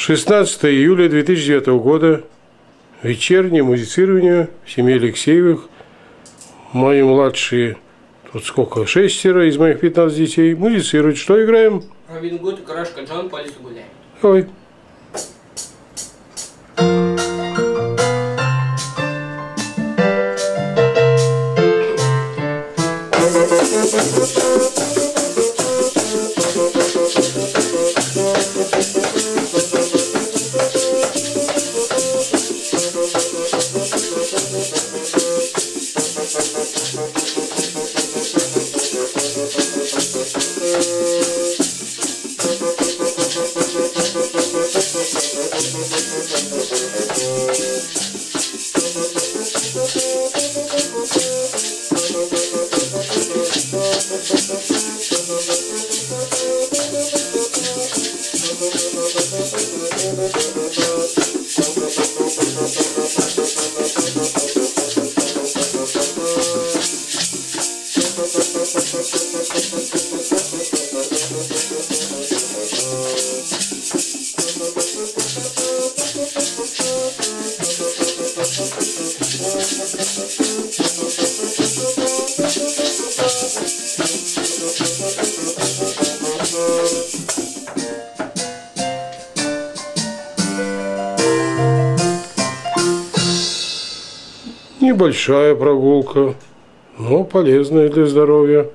16 июля 2009 года. Вечернее музицирование в семье Алексеевых. Мои младшие, тут сколько, шестеро из моих 15 детей, музицируют. Что играем? Робин Гуд и Крошка Джон по лесу гуляет. Ой. Небольшая прогулка, но полезная для здоровья.